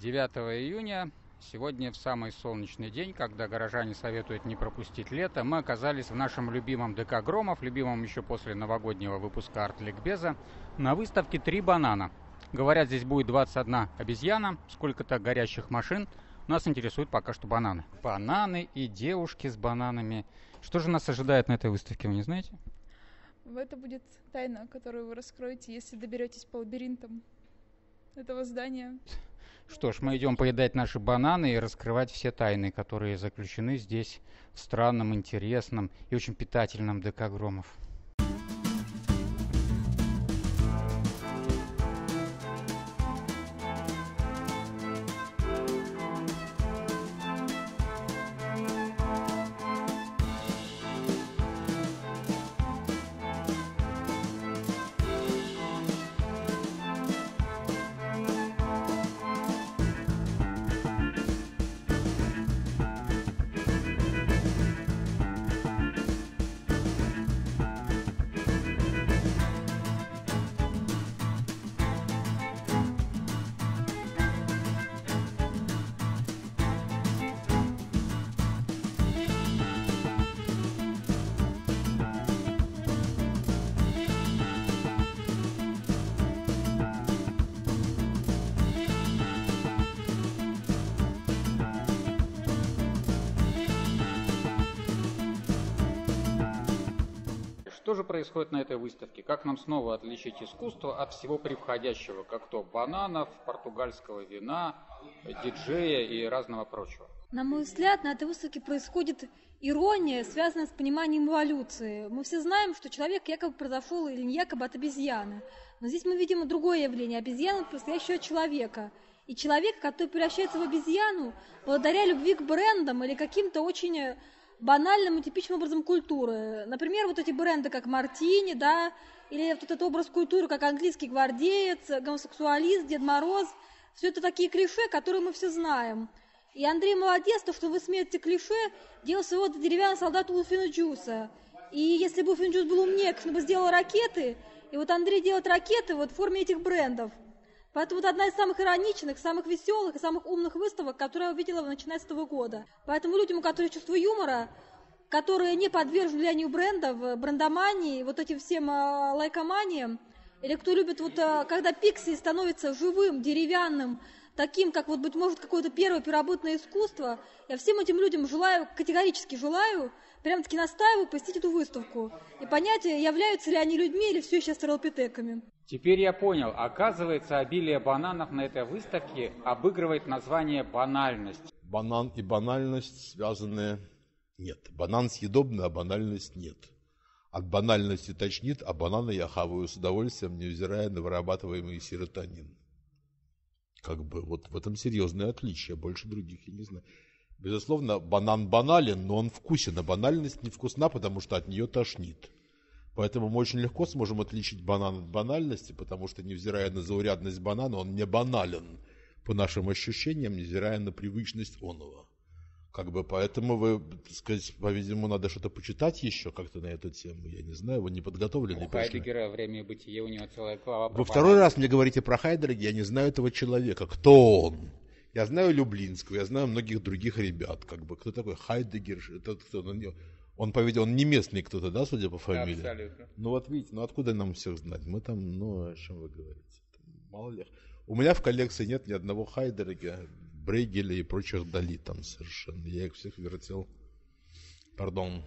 9 июня, сегодня в самый солнечный день, когда горожане советуют не пропустить лето, мы оказались в нашем любимом ДК Громов, любимом еще после новогоднего выпуска Арт-Ликбеза, на выставке «Три банана». Говорят, здесь будет 21 обезьяна, сколько-то горящих машин. Нас интересуют пока что бананы. Бананы и девушки с бананами. Что же нас ожидает на этой выставке, вы не знаете? Это будет тайна, которую вы раскроете, если доберетесь по лабиринтам этого здания. Что ж, мы идем поедать наши бананы и раскрывать все тайны, которые заключены здесь в странном, интересном и очень питательном ДК Громов. Что же происходит на этой выставке? Как нам снова отличить искусство от всего превходящего, как то бананов, португальского вина, диджея и разного прочего? На мой взгляд, на этой выставке происходит ирония, связанная с пониманием эволюции. Мы все знаем, что человек якобы произошел или не якобы от обезьяны. Но здесь мы видим другое явление. Обезьяна, от человека. И человек, который превращается в обезьяну благодаря любви к брендам или каким-то очень банальным и типичным образом культуры. Например, вот эти бренды, как Мартини, да, или вот этот образ культуры, как английский гвардеец, гомосексуалист, Дед Мороз. Все это такие клише, которые мы все знаем. И Андрей молодец, то, что вы смеете клише, делал своего деревянного солдата Улфина Джуса. И если бы Улфин Джус был умнее, он бы сделал ракеты, и вот Андрей делает ракеты вот в форме этих брендов. Поэтому это одна из самых ироничных, самых веселых и самых умных выставок, которые я увидела начиная с этого года. Поэтому людям, у которых чувство юмора, которые не подвержены влиянию брендов, брендомании, вот этим всем э, лайкоманиям, или кто любит, вот, э, когда пиксель становится живым, деревянным, таким, как, вот, быть может, какое-то первое переработанное искусство, я всем этим людям желаю, категорически желаю, прям-таки настаиваю посетить эту выставку и понять, являются ли они людьми или все еще астралопитеками. Теперь я понял, оказывается, обилие бананов на этой выставке обыгрывает название банальность. Банан и банальность связаны... Нет, банан съедобный, а банальность нет. От банальности тошнит, а бананы я хаваю с удовольствием, невзирая на вырабатываемый серотонин. Как бы вот в этом серьезное отличие, больше других я не знаю. Безусловно, банан банален, но он вкусен, а банальность невкусна, потому что от нее тошнит. Поэтому мы очень легко сможем отличить банан от банальности, потому что, невзирая на заурядность банана, он не банален, по нашим ощущениям, невзирая на привычность оного. Как бы поэтому вы, так сказать, по-видимому, надо что-то почитать еще как-то на эту тему. Я не знаю, вы не подготовлены. У Хайдегера «Время бытия» у него целая глава Вы второй раз мне говорите про Хайдегера, я не знаю этого человека. Кто он? Я знаю Люблинского, я знаю многих других ребят. Как бы, кто такой Хайдегер? Это кто? Он, по-видимому, он не местный кто-то, да, судя по фамилии? Абсолютно. Ну вот видите, ну откуда нам всех знать? Мы там, ну, о чем вы говорите? Мало ли. У меня в коллекции нет ни одного Хайдерга, Брейгеля и прочих Дали там совершенно. Я их всех вертел. Пардон.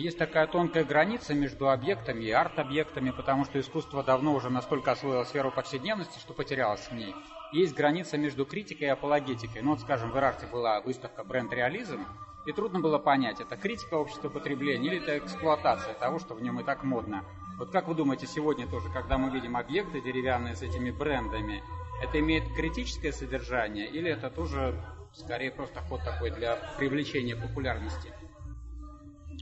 Есть такая тонкая граница между объектами и арт-объектами, потому что искусство давно уже настолько освоило сферу повседневности, что потерялось в ней. Есть граница между критикой и апологетикой. Ну вот, скажем, в Ирарте была выставка «Бренд-реализм», и трудно было понять, это критика общества потребления или это эксплуатация того, что в нем и так модно. Вот как вы думаете, сегодня тоже, когда мы видим объекты деревянные с этими брендами, это имеет критическое содержание или это тоже скорее просто ход такой для привлечения популярности?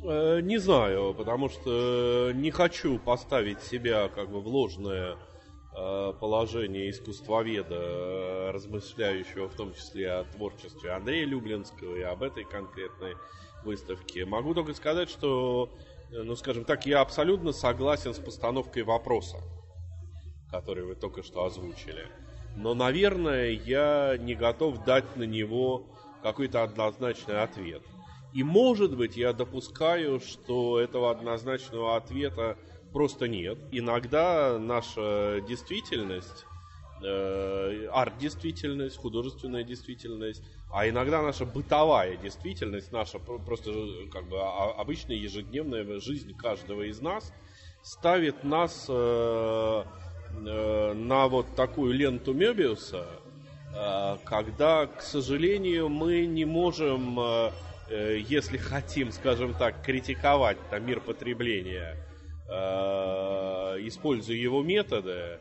Э, не знаю, потому что не хочу поставить себя как бы в ложное э, положение искусствоведа, э, размышляющего в том числе о творчестве Андрея Люблинского и об этой конкретной выставке. Могу только сказать, что, ну скажем так, я абсолютно согласен с постановкой вопроса, который вы только что озвучили. Но, наверное, я не готов дать на него какой-то однозначный ответ. И, может быть, я допускаю, что этого однозначного ответа просто нет. Иногда наша действительность, э, арт-действительность, художественная действительность, а иногда наша бытовая действительность, наша просто как бы обычная ежедневная жизнь каждого из нас ставит нас э, э, на вот такую ленту Мебиуса, э, когда, к сожалению, мы не можем если хотим, скажем так, критиковать там, мир потребления, э, используя его методы, э,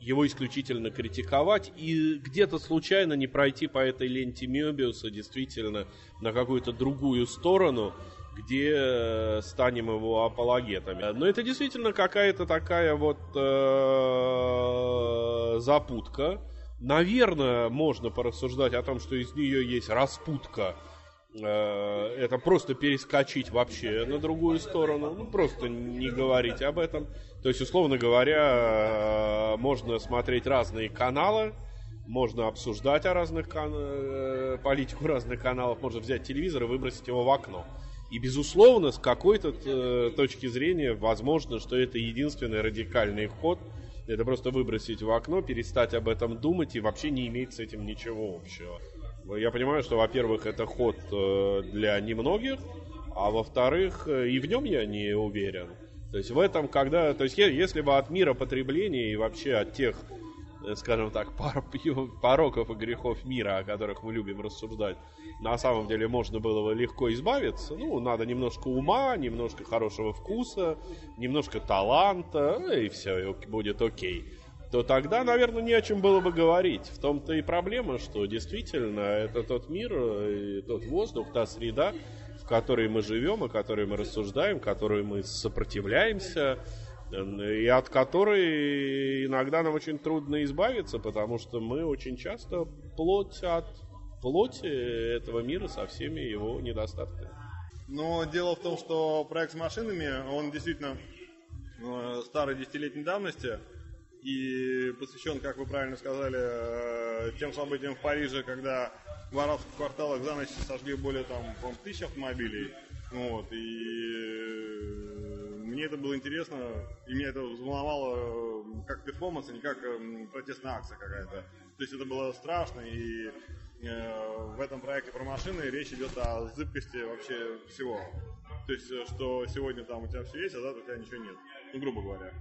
его исключительно критиковать и где-то случайно не пройти по этой ленте Мебиуса действительно на какую-то другую сторону, где станем его апологетами. Но это действительно какая-то такая вот э, запутка, Наверное, можно порассуждать о том, что из нее есть распутка. Э, это просто перескочить вообще на другую сторону, ну просто не говорить об этом. То есть, условно говоря, э, можно смотреть разные каналы, можно обсуждать о разных кан... Э, политику разных каналов, можно взять телевизор и выбросить его в окно. И, безусловно, с какой-то точки зрения, возможно, что это единственный радикальный ход – это просто выбросить в окно, перестать об этом думать и вообще не иметь с этим ничего общего. Я понимаю, что, во-первых, это ход э, для немногих, а во-вторых, э, и в нем я не уверен. То есть в этом, когда, то есть если бы от мира потребления и вообще от тех, скажем так, пороков и грехов мира, о которых мы любим рассуждать, на самом деле можно было бы легко избавиться. Ну, надо немножко ума, немножко хорошего вкуса, немножко таланта, ну, и все, и будет окей. То тогда, наверное, не о чем было бы говорить. В том-то и проблема, что действительно это тот мир, тот воздух, та среда, в которой мы живем, о которой мы рассуждаем, которой мы сопротивляемся, и от которой иногда нам очень трудно избавиться, потому что мы очень часто плоть от плоти этого мира со всеми его недостатками. Но дело в том, что проект с машинами, он действительно э, старой десятилетней давности и посвящен, как вы правильно сказали, э, тем событиям в Париже, когда в арабских кварталах за ночь сожгли более там, тысяч автомобилей. Вот, и э, мне это было интересно, и меня это взволновало как перформанс, а не как протестная акция какая-то. То есть это было страшно, и Э, в этом проекте про машины речь идет о зыбкости вообще всего. То есть, э, что сегодня там у тебя все есть, а завтра у тебя ничего нет. Ну, грубо говоря.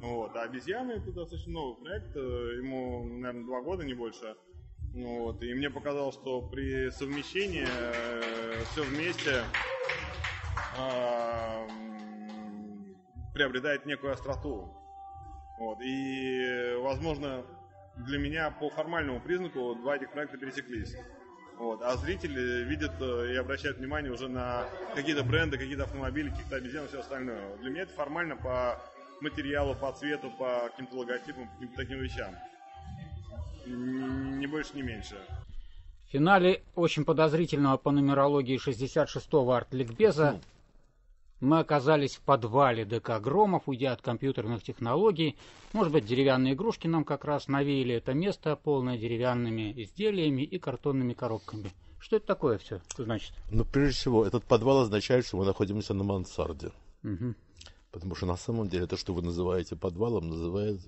Вот. А обезьяны это достаточно новый проект, э, ему, наверное, два года, не больше. Вот. И мне показалось, что при совмещении э, все вместе э, приобретает некую остроту. Вот. И, возможно, для меня по формальному признаку два этих проекта пересеклись. Вот. А зрители видят э, и обращают внимание уже на какие-то бренды, какие-то автомобили, каких-то обезьян и все остальное. Для меня это формально по материалу, по цвету, по каким-то логотипам, по каким-то таким вещам. Ни больше, ни меньше. В финале очень подозрительного по нумерологии 66-го арт-ликбеза мы оказались в подвале ДК Громов, уйдя от компьютерных технологий. Может быть, деревянные игрушки нам как раз навеяли это место, полное деревянными изделиями и картонными коробками. Что это такое все, что значит? Ну, прежде всего, этот подвал означает, что мы находимся на мансарде. Угу. Потому что на самом деле то, что вы называете подвалом, называет,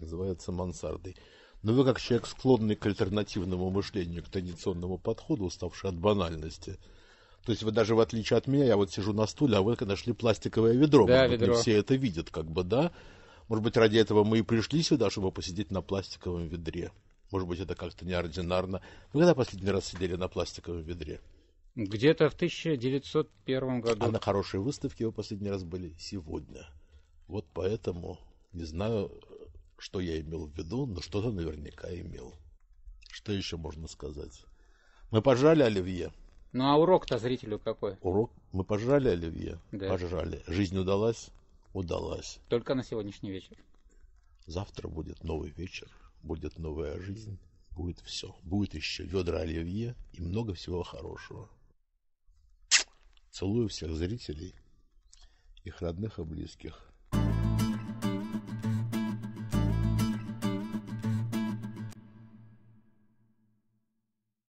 называется мансардой. Но вы, как человек, склонный к альтернативному мышлению, к традиционному подходу, уставший от банальности – То есть вы даже в отличие от меня, я вот сижу на стуле, а вы нашли пластиковое ведро. Да, Может быть, ведро. не все это видят, как бы, да? Может быть, ради этого мы и пришли сюда, чтобы посидеть на пластиковом ведре. Может быть, это как-то неординарно. Вы когда последний раз сидели на пластиковом ведре? Где-то в 1901 году. А на хорошей выставке вы последний раз были сегодня. Вот поэтому не знаю, что я имел в виду, но что-то наверняка имел. Что еще можно сказать? Мы пожали оливье. Ну а урок-то зрителю какой? Урок. Мы пожали оливье. Да. Пожали. Жизнь удалась? Удалась. Только на сегодняшний вечер. Завтра будет новый вечер, будет новая жизнь, будет все. Будет еще ведра оливье и много всего хорошего. Целую всех зрителей, их родных и близких.